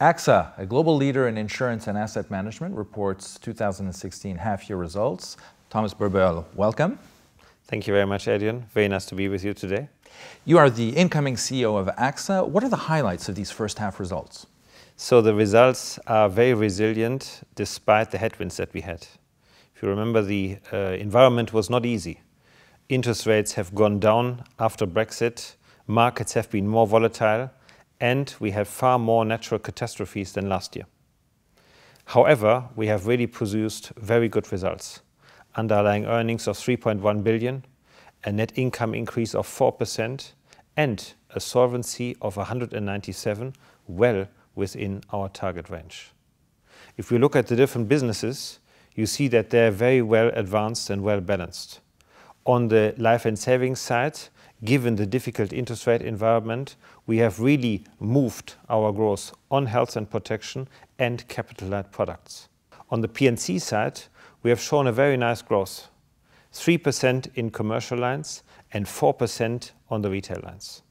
AXA, a global leader in insurance and asset management, reports 2016 half-year results. Thomas Buberl, welcome. Thank you very much, Adrian. Very nice to be with you today. You are the incoming CEO of AXA. What are the highlights of these first half results? So the results are very resilient despite the headwinds that we had. If you remember, the uh, environment was not easy. Interest rates have gone down after Brexit. Markets have been more volatile and we have far more natural catastrophes than last year. However, we have really produced very good results. Underlying earnings of 3.1 billion, a net income increase of 4%, and a solvency of 197, well within our target range. If we look at the different businesses, you see that they're very well advanced and well balanced. On the life and savings side, given the difficult interest rate environment, we have really moved our growth on health and protection and capital-light products. On the P&C side, we have shown a very nice growth, 3% in commercial lines and 4% on the retail lines.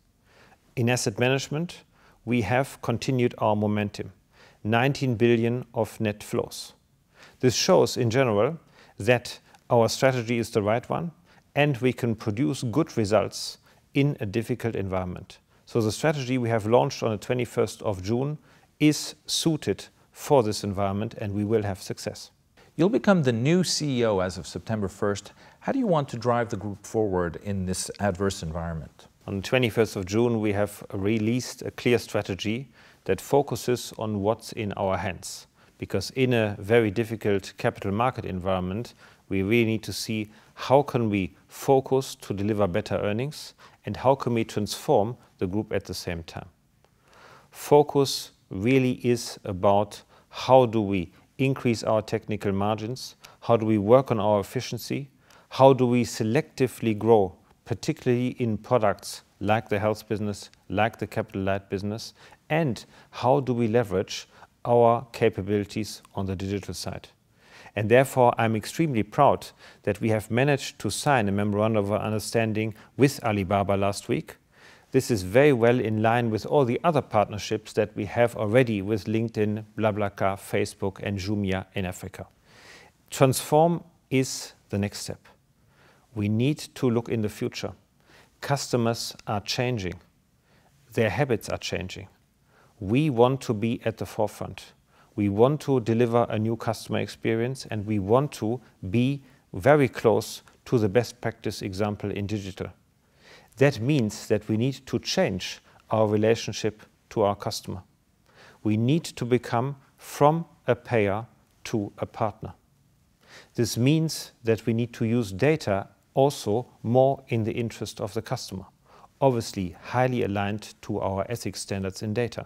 In asset management, we have continued our momentum, 19 billion of net flows. This shows in general that our strategy is the right one and we can produce good results in a difficult environment. So the strategy we have launched on the 21st of June is suited for this environment and we will have success. You'll become the new CEO as of September 1st. How do you want to drive the group forward in this adverse environment? On the 21st of June, we have released a clear strategy that focuses on what's in our hands. Because in a very difficult capital market environment, we really need to see how can we focus to deliver better earnings and how can we transform the group at the same time. Focus really is about how do we increase our technical margins, how do we work on our efficiency, how do we selectively grow, particularly in products like the health business, like the capital light business, and how do we leverage our capabilities on the digital side. And therefore, I'm extremely proud that we have managed to sign a memorandum of understanding with Alibaba last week. This is very well in line with all the other partnerships that we have already with LinkedIn, BlaBlaCar, Facebook, and Jumia in Africa. Transform is the next step. We need to look in the future. Customers are changing. Their habits are changing. We want to be at the forefront. We want to deliver a new customer experience and we want to be very close to the best practice example in digital. That means that we need to change our relationship to our customer. We need to become from a payer to a partner. This means that we need to use data also more in the interest of the customer, obviously highly aligned to our ethics standards in data.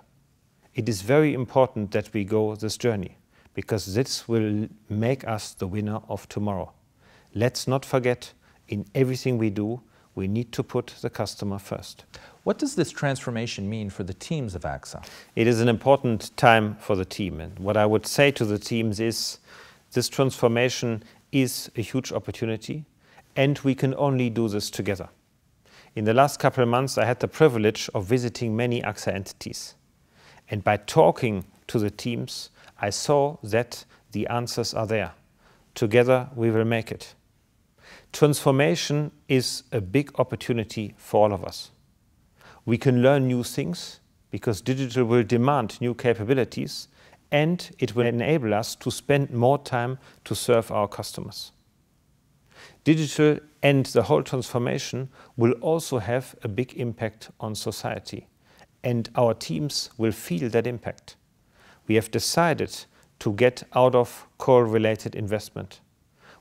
It is very important that we go this journey because this will make us the winner of tomorrow. Let's not forget, in everything we do, we need to put the customer first. What does this transformation mean for the teams of AXA? It is an important time for the team. And what I would say to the teams is this transformation is a huge opportunity and we can only do this together. In the last couple of months, I had the privilege of visiting many AXA entities. And by talking to the teams, I saw that the answers are there. Together we will make it. Transformation is a big opportunity for all of us. We can learn new things because digital will demand new capabilities and it will enable us to spend more time to serve our customers. Digital and the whole transformation will also have a big impact on society and our teams will feel that impact. We have decided to get out of coal-related investment.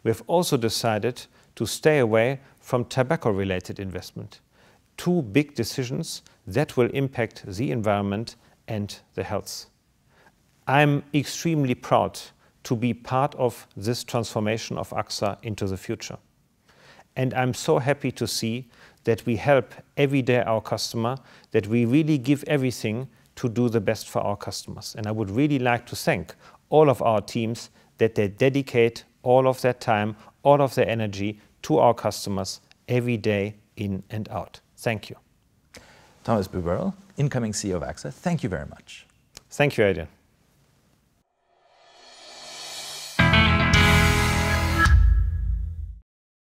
We have also decided to stay away from tobacco-related investment. Two big decisions that will impact the environment and the health. I'm extremely proud to be part of this transformation of AXA into the future. And I'm so happy to see that we help every day our customer, that we really give everything to do the best for our customers. And I would really like to thank all of our teams that they dedicate all of their time, all of their energy to our customers every day in and out. Thank you. Thomas Buberl, incoming CEO of AXA, thank you very much. Thank you, Adrian.